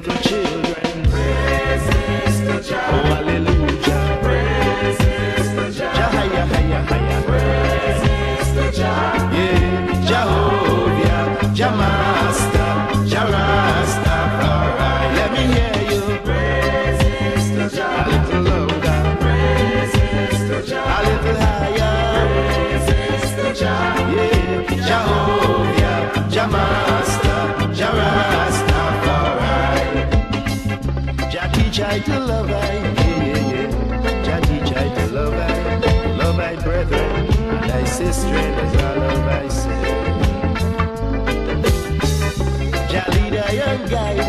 little children. resist the child. this train is all over. Jolly the young guy.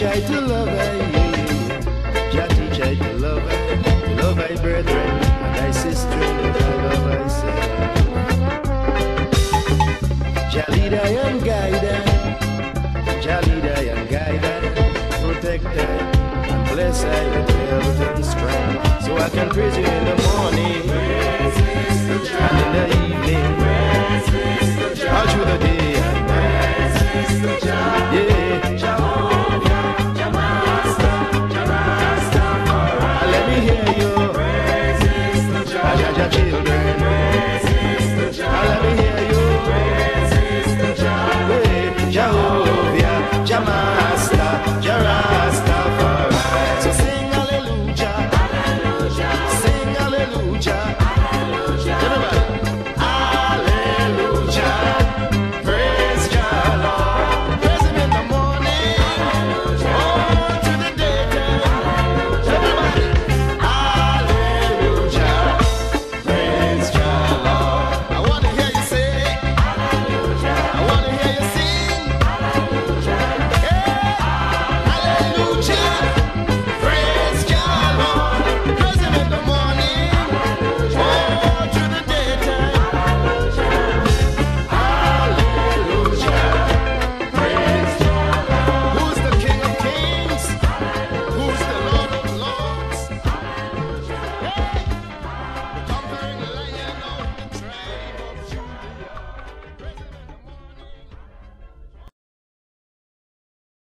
Try to love I. Jah teach I to love I. Love I brethren and I, sister and I love I say. Jah lead I and guide I. Jah lead I and guide I. Protect I and bless I with health and strength. So I can praise you in the